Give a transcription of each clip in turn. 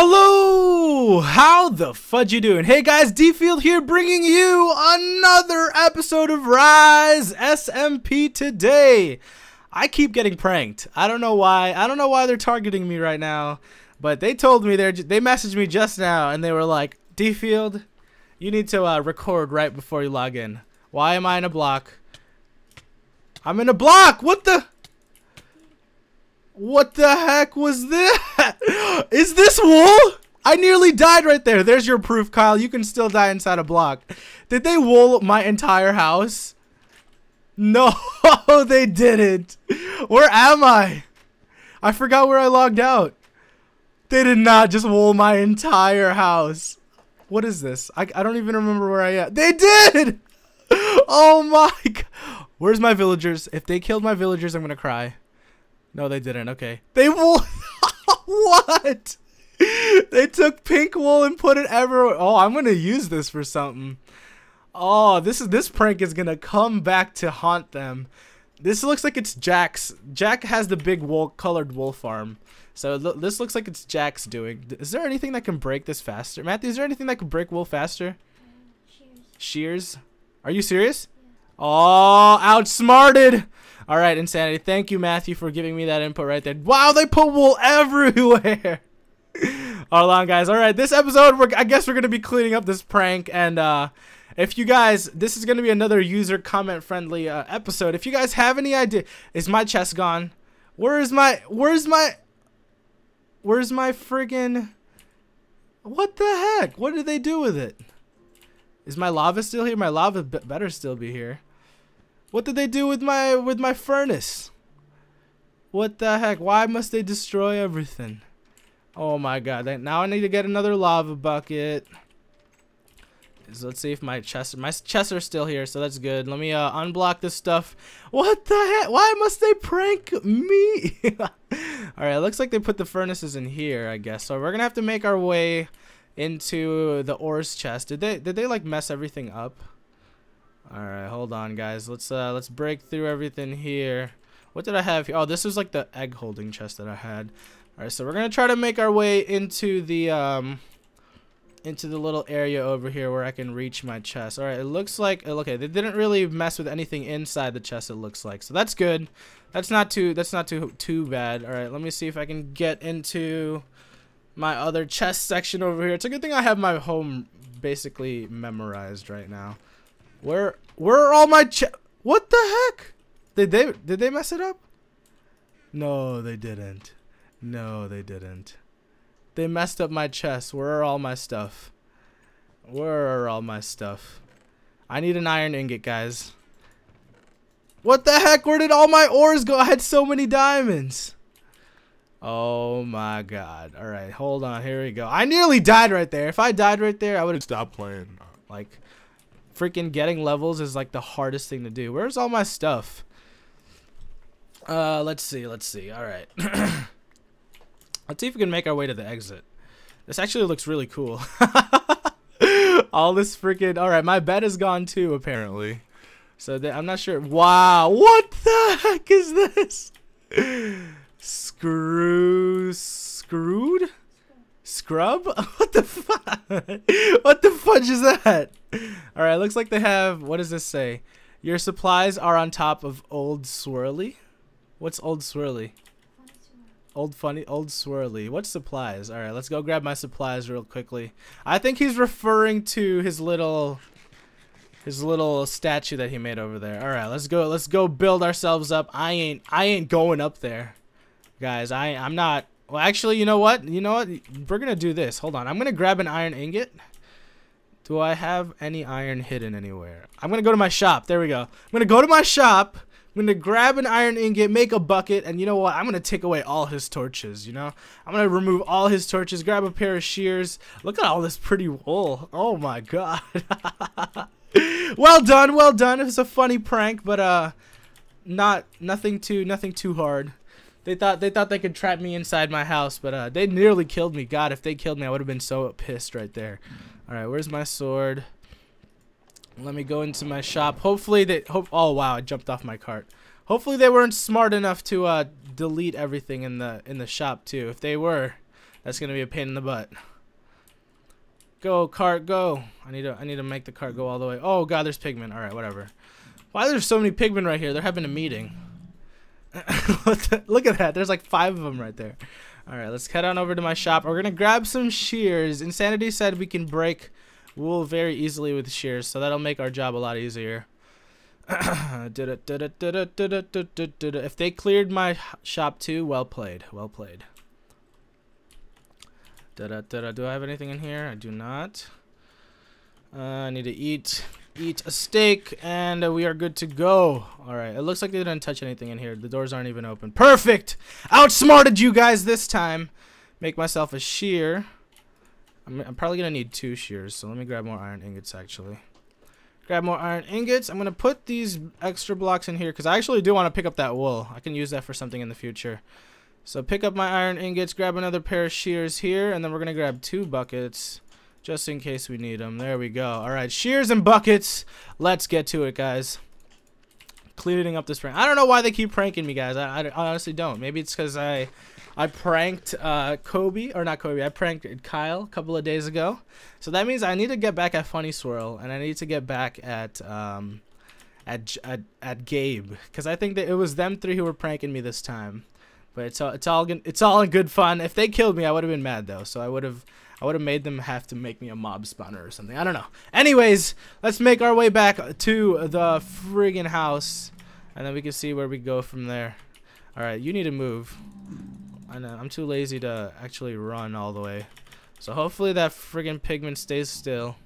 Hello! How the fudge you doing? Hey guys, D-Field here bringing you another episode of Rise SMP today. I keep getting pranked. I don't know why. I don't know why they're targeting me right now, but they told me they they messaged me just now and they were like, "D-Field, you need to uh, record right before you log in." Why am I in a block? I'm in a block. What the what the heck was that? Is this wool? I nearly died right there. There's your proof, Kyle. You can still die inside a block. Did they wool my entire house? No, they didn't. Where am I? I forgot where I logged out. They did not just wool my entire house. What is this? I, I don't even remember where I am. They did! Oh my god. Where's my villagers? If they killed my villagers, I'm going to cry. No, they didn't. Okay. They wool. what? They took pink wool and put it everywhere. Oh, I'm gonna use this for something. Oh, this is this prank is gonna come back to haunt them. This looks like it's Jack's. Jack has the big wool colored wool farm. So this looks like it's Jack's doing. Is there anything that can break this faster? Matthew, is there anything that can break wool faster? shears. Shears? Are you serious? Yeah. Oh, outsmarted. All right, Insanity. Thank you, Matthew, for giving me that input right there. Wow, they put wool everywhere. On, guys. All right, this episode, we're, I guess we're going to be cleaning up this prank. And uh, if you guys, this is going to be another user comment-friendly uh, episode. If you guys have any idea, is my chest gone? Where is my, where's my, where's my friggin', what the heck? What did they do with it? Is my lava still here? My lava better still be here. What did they do with my with my furnace? What the heck? Why must they destroy everything? Oh my god. Now I need to get another lava bucket. Let's see if my chest my chests are still here, so that's good. Let me uh, unblock this stuff. What the heck? Why must they prank me? Alright, looks like they put the furnaces in here, I guess. So we're gonna have to make our way into the ores chest. Did they did they like mess everything up? All right, hold on, guys. Let's uh, let's break through everything here. What did I have here? Oh, this is like the egg holding chest that I had. All right, so we're gonna try to make our way into the um, into the little area over here where I can reach my chest. All right, it looks like uh, okay, they didn't really mess with anything inside the chest. It looks like so that's good. That's not too that's not too too bad. All right, let me see if I can get into my other chest section over here. It's a good thing I have my home basically memorized right now. Where where are all my ch What the heck? Did they did they mess it up? No, they didn't. No, they didn't. They messed up my chest. Where are all my stuff? Where are all my stuff? I need an iron ingot, guys. What the heck? Where did all my ores go? I had so many diamonds. Oh my god. Alright, hold on. Here we go. I nearly died right there. If I died right there, I would have stopped playing. Like, freaking getting levels is like the hardest thing to do. Where's all my stuff? Uh, let's see, let's see. All right. let's see if we can make our way to the exit. This actually looks really cool. all this freaking... All right, my bed is gone too, apparently. So I'm not sure. Wow, what the heck is this? Screw... Screwed? Scrub? What the fuck? what the fudge is that? Alright, looks like they have, what does this say? Your supplies are on top of Old Swirly? What's Old Swirly? Old funny, old swirly. What supplies? All right, let's go grab my supplies real quickly. I think he's referring to his little, his little statue that he made over there. All right, let's go. Let's go build ourselves up. I ain't, I ain't going up there, guys. I, I'm not. Well, actually, you know what? You know what? We're gonna do this. Hold on. I'm gonna grab an iron ingot. Do I have any iron hidden anywhere? I'm gonna go to my shop. There we go. I'm gonna go to my shop. I'm gonna grab an iron ingot, make a bucket, and you know what? I'm gonna take away all his torches, you know? I'm gonna remove all his torches, grab a pair of shears. Look at all this pretty wool. Oh my god. well done, well done. It was a funny prank, but uh not nothing too nothing too hard. They thought they thought they could trap me inside my house, but uh, they nearly killed me. God, if they killed me, I would have been so pissed right there. All right, where's my sword? Let me go into my shop. Hopefully they hope. Oh wow, I jumped off my cart. Hopefully they weren't smart enough to uh, delete everything in the in the shop too. If they were, That's gonna be a pain in the butt. Go cart, go! I need to I need to make the cart go all the way. Oh god, there's pigmen. All right, whatever. Why there's so many pigmen right here? They're having a meeting. Look at that. There's like five of them right there. All right, let's head on over to my shop. We're gonna grab some shears. Insanity said we can break wool very easily with shears, so that'll make our job a lot easier. if they cleared my shop too, well played. Well played. Do I have anything in here? I do not. Uh, I need to eat eat a steak, and uh, we are good to go. All right, it looks like they didn't touch anything in here. The doors aren't even open. Perfect! Outsmarted you guys this time. Make myself a shear. I'm, I'm probably going to need two shears, so let me grab more iron ingots, actually. Grab more iron ingots. I'm going to put these extra blocks in here, because I actually do want to pick up that wool. I can use that for something in the future. So pick up my iron ingots, grab another pair of shears here, and then we're going to grab two buckets just in case we need them. There we go. All right, shears and buckets. Let's get to it, guys. Cleaning up this prank. I don't know why they keep pranking me, guys. I, I, honestly don't. Maybe it's because I I pranked uh, Kobe, or not Kobe, I pranked Kyle a couple of days ago. So that means I need to get back at Funny Swirl, and I need to get back at um, at, at, at Gabe. Because I think that it was them three who were pranking me this time. But it's all, it's all, it's all in good fun. If they killed me, I would have been mad, though. So I would have I would have made them have to make me a mob spawner or something. I don't know. Anyways, let's make our way back to the friggin' house. And then we can see where we go from there. Alright, you need to move. I know, I'm too lazy to actually run all the way. So hopefully that friggin' pigman stays still.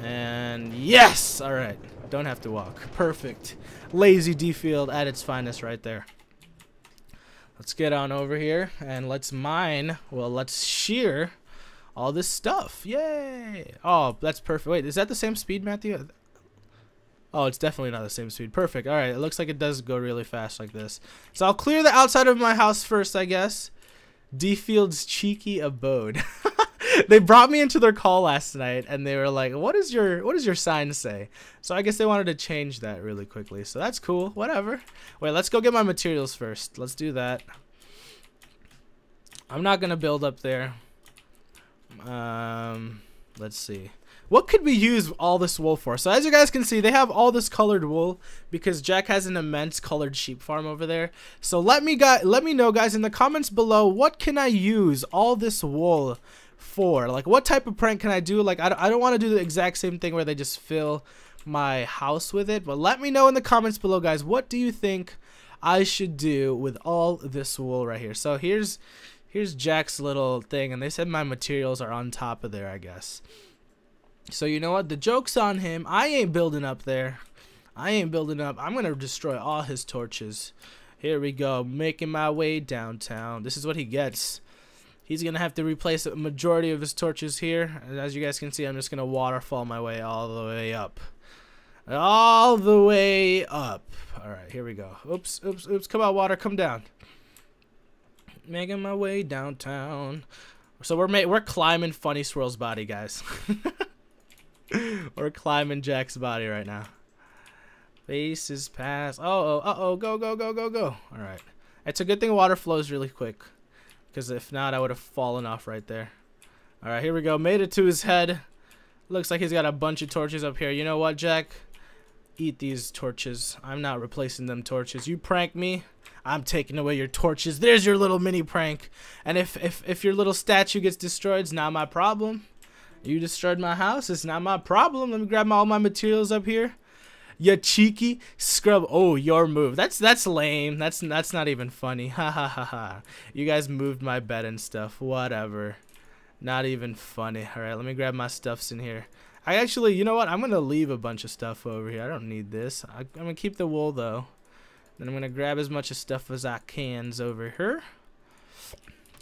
And yes! Alright, don't have to walk. Perfect. Lazy D-Field at its finest right there. Let's get on over here and let's mine. Well, let's shear all this stuff. Yay! Oh, that's perfect. Wait, is that the same speed, Matthew? Oh, it's definitely not the same speed. Perfect. All right, it looks like it does go really fast like this. So I'll clear the outside of my house first, I guess. D-Field's cheeky abode. they brought me into their call last night and they were like, "What is your what does your sign say?" So I guess they wanted to change that really quickly. So that's cool. Whatever. Wait, let's go get my materials first. Let's do that. I'm not going to build up there. Um, let's see. What could we use all this wool for? So as you guys can see, they have all this colored wool because Jack has an immense colored sheep farm over there. So let me guys, let me know guys in the comments below, what can I use all this wool for? Like what type of prank can I do? Like I don't, I don't want to do the exact same thing where they just fill my house with it. But let me know in the comments below guys, what do you think I should do with all this wool right here? So here's here's Jack's little thing and they said my materials are on top of there I guess. So you know what? The joke's on him. I ain't building up there. I ain't building up. I'm going to destroy all his torches. Here we go. Making my way downtown. This is what he gets. He's going to have to replace a majority of his torches here. As you guys can see, I'm just going to waterfall my way all the way up. All the way up. All right, here we go. Oops, oops, oops. Come on, water. Come down. Making my way downtown. So we're we're climbing Funny Swirl's body, guys. We're climbing Jack's body right now. Faces pass. Uh oh, uh oh, go, go, go, go, go. Alright. It's a good thing water flows really quick. Because if not, I would have fallen off right there. Alright, here we go. Made it to his head. Looks like he's got a bunch of torches up here. You know what, Jack? Eat these torches. I'm not replacing them torches. You prank me, I'm taking away your torches. There's your little mini prank. And if, if, if your little statue gets destroyed, it's not my problem. You destroyed my house. It's not my problem. Let me grab my, all my materials up here. You cheeky scrub. Oh, your move. That's that's lame. That's that's not even funny. Ha ha ha ha. You guys moved my bed and stuff. Whatever. Not even funny. All right, let me grab my stuffs in here. I actually, you know what? I'm gonna leave a bunch of stuff over here. I don't need this. I, I'm gonna keep the wool though. Then I'm gonna grab as much of stuff as I can over here.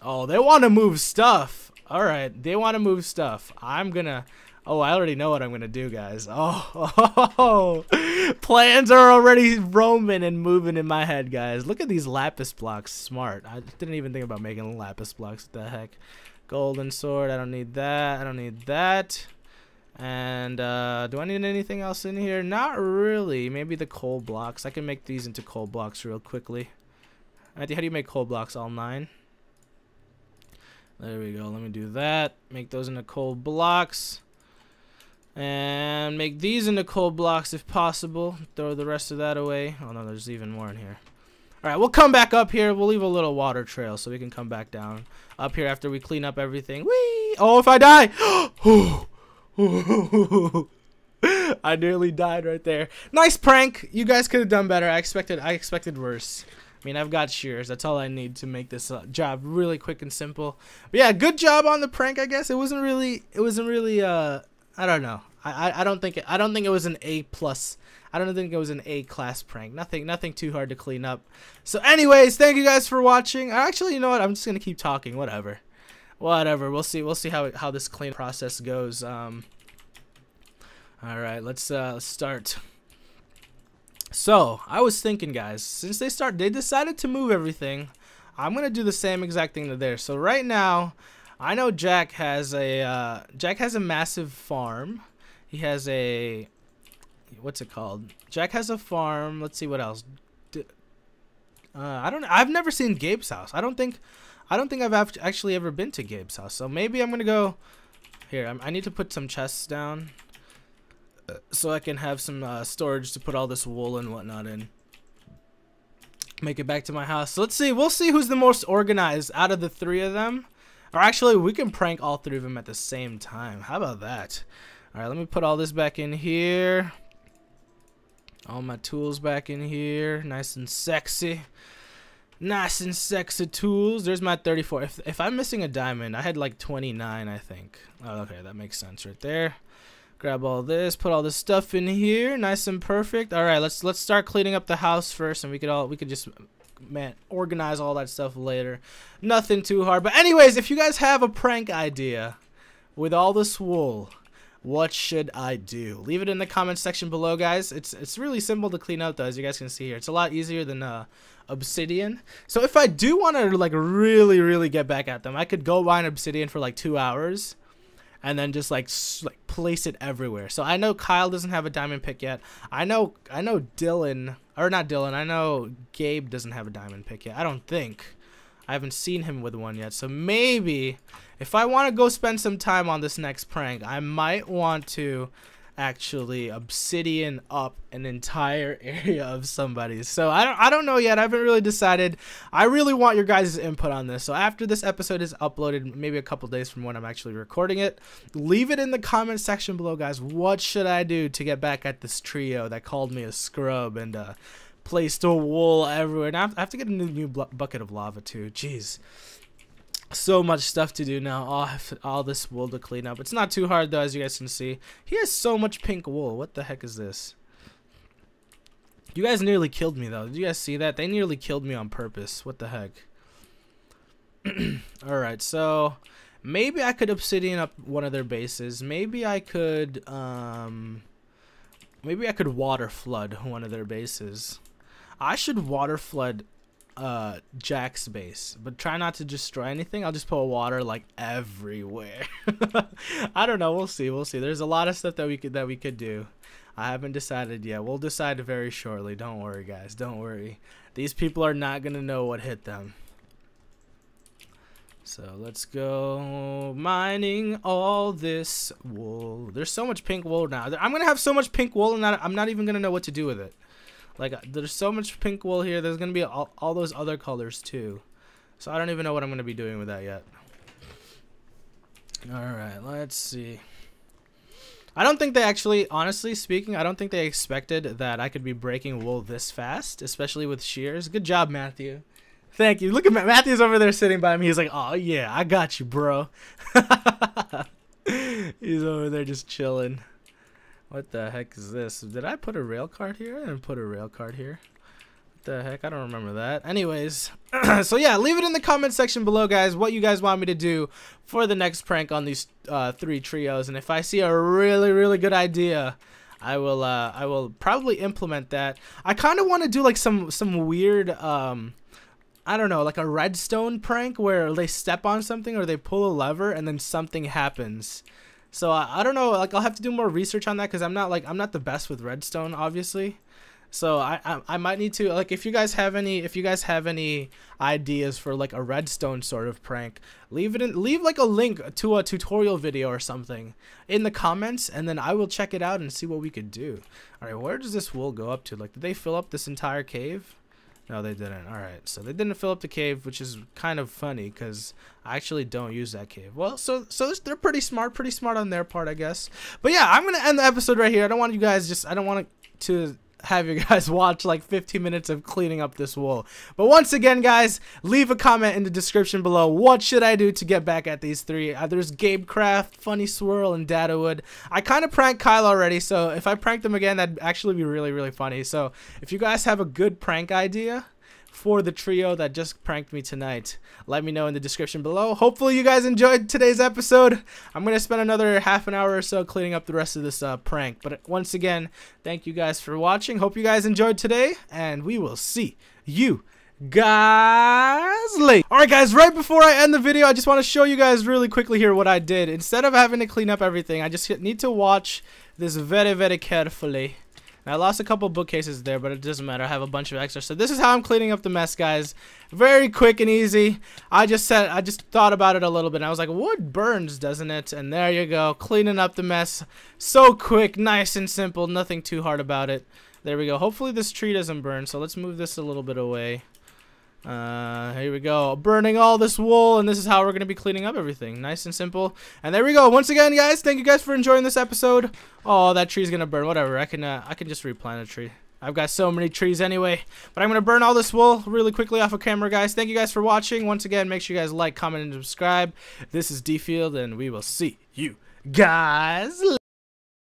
Oh, they want to move stuff. All right, they want to move stuff. I'm gonna. Oh, I already know what I'm gonna do, guys. Oh, oh, oh, plans are already roaming and moving in my head, guys. Look at these lapis blocks. Smart. I didn't even think about making lapis blocks. What the heck? Golden sword. I don't need that. I don't need that. And uh, do I need anything else in here? Not really. Maybe the coal blocks. I can make these into coal blocks real quickly. How do you make coal blocks? All nine. There we go. Let me do that. Make those into coal blocks. And make these into coal blocks if possible. Throw the rest of that away. Oh no, there's even more in here. Alright, we'll come back up here. We'll leave a little water trail so we can come back down up here after we clean up everything. Whee! Oh, if I die! I nearly died right there. Nice prank. You guys could have done better. I expected I expected worse. I mean, I've got shears. That's all I need to make this uh, job really quick and simple. But yeah, good job on the prank. I guess it wasn't really. It wasn't really. Uh, I don't know. I, I, don't think. It, I don't think it was an A plus. I don't think it was an A class prank. Nothing. Nothing too hard to clean up. So, anyways, thank you guys for watching. Actually, you know what? I'm just gonna keep talking. Whatever. Whatever. We'll see. We'll see how how this clean process goes. Um. All right. Let's uh start. So, I was thinking, guys, since they start, they decided to move everything, I'm to do the same exact thing to there. So right now, I know Jack has a, uh, Jack has a massive farm. He has a, what's it called? Jack has a farm. Let's see what else. D uh, I don't, I've never seen Gabe's house. I don't think, I don't think I've actually ever been to Gabe's house. So maybe I'm to go, here, I need to put some chests down so I can have some uh, storage to put all this wool and whatnot in. Make it back to my house. So let's see. We'll see who's the most organized out of the three of them. Or actually, we can prank all three of them at the same time. How about that? All right, let me put all this back in here. All my tools back in here. Nice and sexy. Nice and sexy tools. There's my 34. If, if I'm missing a diamond, I had like 29, I think. Oh, okay, that makes sense right there. Grab all this, put all this stuff in here, nice and perfect. All right, let's let's start cleaning up the house first, and we could all we could just man organize all that stuff later. Nothing too hard. But anyways, if you guys have a prank idea with all this wool, what should I do? Leave it in the comment section below, guys. It's it's really simple to clean up though, as you guys can see here. It's a lot easier than uh, obsidian. So if I do want to like really really get back at them, I could go buy an obsidian for like two hours and then just like like place it everywhere. So I know Kyle doesn't have a diamond pick yet. I know I know Dylan or not Dylan. I know Gabe doesn't have a diamond pick yet. I don't think. I haven't seen him with one yet. So maybe if I want to go spend some time on this next prank, I might want to actually obsidian up an entire area of somebody's. So I don't I don't know yet. I haven't really decided. I really want your guys' input on this. So after this episode is uploaded, maybe a couple days from when I'm actually recording it, leave it in the comment section below, guys. What should I do to get back at this trio that called me a scrub and uh placed a wool everywhere? Now I have to get a new, new bucket of lava too. Jeez so much stuff to do now. All, all this wool to clean up. It's not too hard though, as you guys can see. He has so much pink wool. What the heck is this? You guys nearly killed me though. Did you guys see that? They nearly killed me on purpose. What the heck? Alright, so maybe I could obsidian up one of their bases. Maybe I could um maybe I could water flood one of their bases. I should water flood uh Jack's base, but try not to destroy anything. I'll just put water like everywhere. I don't know. We'll see. We'll see. There's a lot of stuff that we could that we could do. I haven't decided yet. We'll decide very shortly. Don't worry, guys. Don't worry. These people are not gonna know what hit them. So let's go mining all this wool. There's so much pink wool now. I'm gonna have so much pink wool, and I'm not even gonna know what to do with it. Like, there's so much pink wool here. There's going to be all, all those other colors, too. So I don't even know what I'm going to be doing with that yet. Alright, let's see. I don't think they actually, honestly speaking, I don't think they expected that I could be breaking wool this fast, especially with shears. Good job, Matthew. Thank you. Look at Matthew's over there sitting by me. He's like, oh, yeah, I got you, bro. He's over there just chilling. What the heck is this? Did I put a rail card here? Didn't put a rail card here. What the heck? I don't remember that. Anyways, so yeah, leave it in the comment section below, guys, what you guys want me to do for the next prank on these uh, three trios. And if I see a really, really good idea, I will uh, I will probably implement that. I kind of want to do like some some weird um I don't know, like a redstone prank where they step on something or they pull a lever and then something happens. So I, I don't know, like I'll have to do more research on that because I'm not like I'm not the best with redstone, obviously. So I, I I might need to like if you guys have any if you guys have any ideas for like a redstone sort of prank, leave it in leave like a link to a tutorial video or something in the comments and then I will check it out and see what we could do. All right, where does this wool go up to? Like did they fill up this entire cave? No, they didn't. All right, so they didn't fill up the cave, which is kind of funny because I actually don't use that cave. Well, so so they're pretty smart, pretty smart on their part, I guess. But yeah, I'm gonna end the episode right here. I don't want you guys just I don't want to have you guys watch like 15 minutes of cleaning up this wool. But once again, guys, leave a comment in the description below. What should I do to get back at these three? Uh, there's Gabecraft, Funny Swirl, and Dadawood. I kind of pranked Kyle already, so if I prank them again, that'd actually be really, really funny. So if you guys have a good prank idea, for the trio that just pranked me tonight. Let me know in the description below. Hopefully you guys enjoyed today's episode. I'm going to spend another half an hour or so cleaning up the rest of this uh, prank. But once again, thank you guys for watching. Hope you guys enjoyed today, and we will see you guys later. Alright guys, right before I end the video, I just want to show you guys really quickly here what I did. Instead of having to clean up everything, I just need to watch this very, very carefully. I lost a couple bookcases there, but it doesn't matter. I have a bunch of extra. So this is how I'm cleaning up the mess, guys. Very quick and easy. I just said, I just thought about it a little bit. And I was like, wood burns, doesn't it? And there you go, cleaning up the mess. So quick, nice and simple. Nothing too hard about it. There we go. Hopefully this tree doesn't burn. So let's move this a little bit away. Uh, here we go. Burning all this wool, and this is how we're going to be cleaning up everything. Nice and simple. And there we go. Once again, guys, thank you guys for enjoying this episode. Oh, that tree's going to burn. Whatever. I can, uh, I can just replant a tree. I've got so many trees anyway. But I'm going to burn all this wool really quickly off of camera, guys. Thank you guys for watching. Once again, make sure you guys like, comment, and subscribe. This is D-Field, and we will see you guys